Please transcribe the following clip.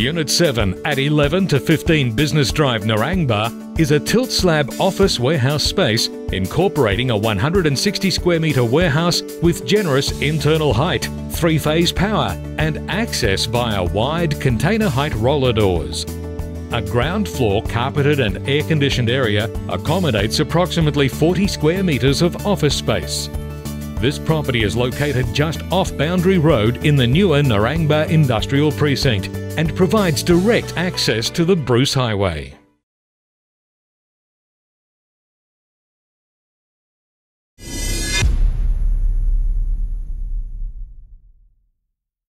Unit 7 at 11 to 15 Business Drive, Narangba is a tilt slab office warehouse space incorporating a 160 square metre warehouse with generous internal height, three phase power, and access via wide container height roller doors. A ground floor carpeted and air conditioned area accommodates approximately 40 square metres of office space. This property is located just off Boundary Road in the newer Narangba Industrial Precinct and provides direct access to the Bruce Highway.